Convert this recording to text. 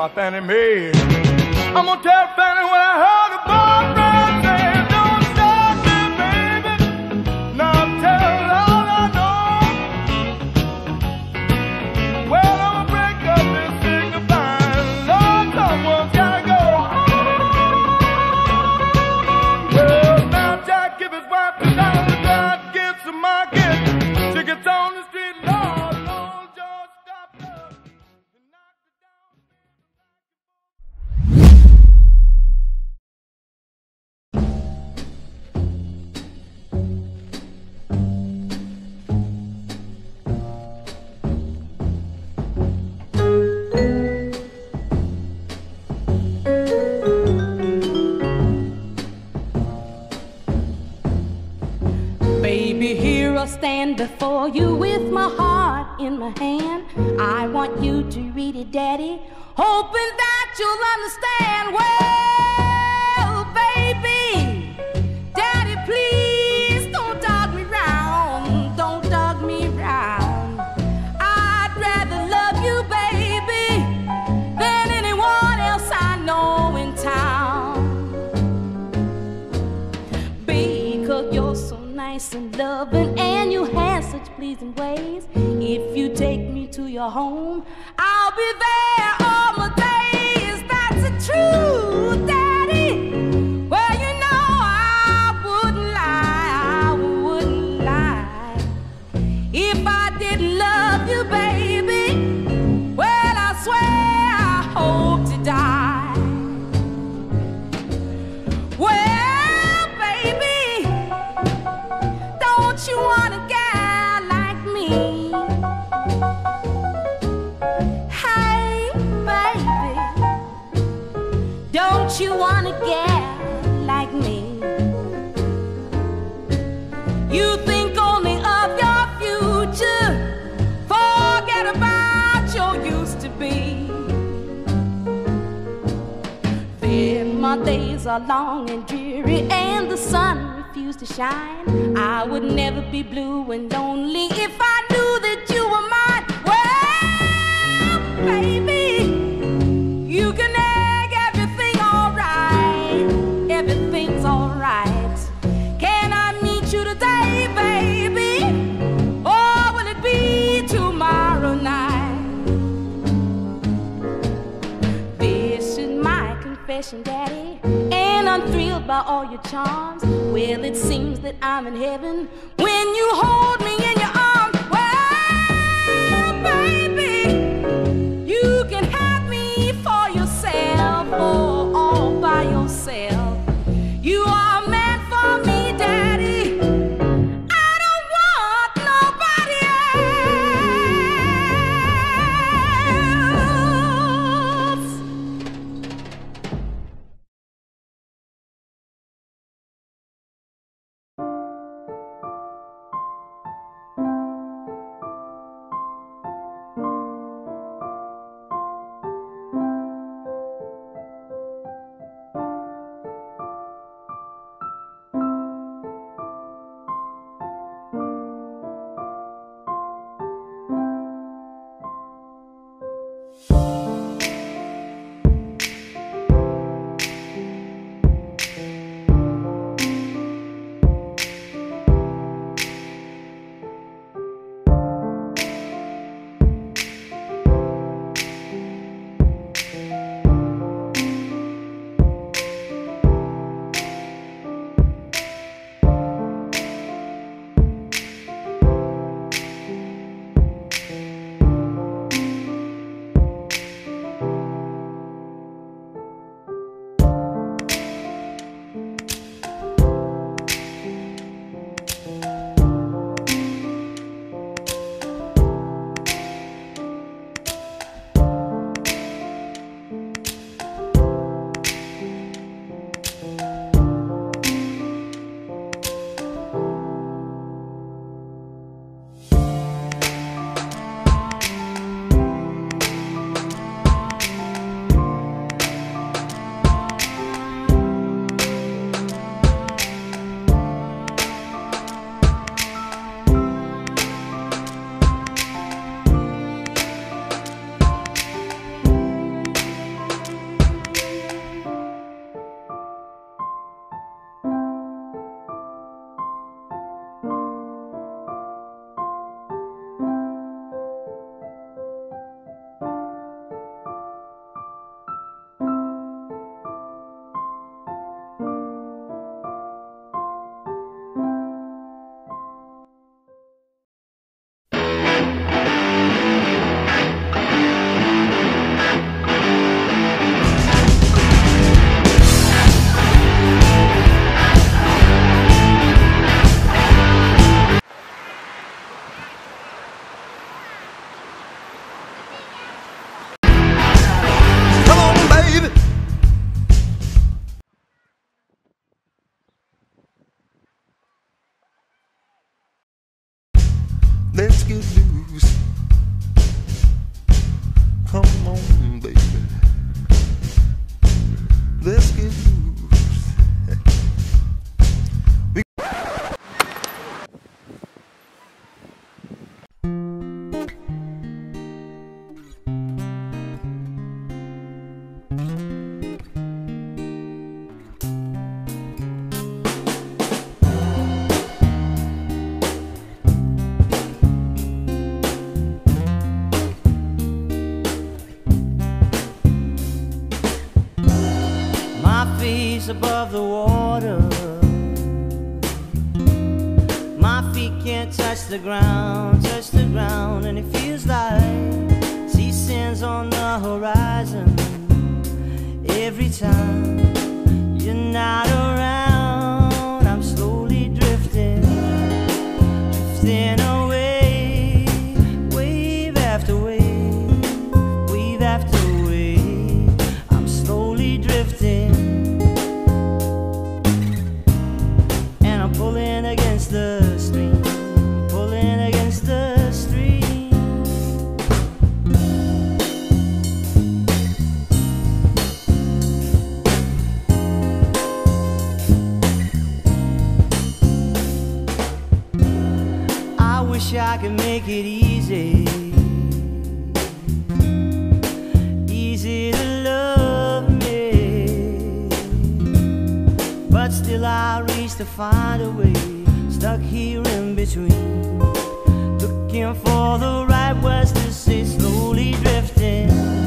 by Fannie Mae. I'm gonna tell Fannie what I heard Baby, here I stand before you with my heart in my hand. I want you to read it, Daddy, hoping that you'll understand. Well, and loving and you have such pleasing ways. If you take me to your home, I'll be there my days are long and dreary, and the sun refused to shine. I would never be blue and lonely if I knew that you were mine. Well, baby, you can egg everything alright. Everything's alright. Can I meet you today, baby? Or will it be tomorrow night? This is my confession, Daddy, and I'm thrilled by all your charms. Well, it seems that I'm in heaven when you hold me above the water. My feet can't touch the ground, touch the ground, and it feels like sea sands on the horizon. Every time you're not around, could make it easy. Easy to love me. But still, I reach to find a way. Stuck here in between. Looking for the right words to say, slowly. Drifting